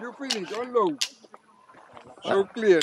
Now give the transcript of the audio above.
Your feelings are low. So clear.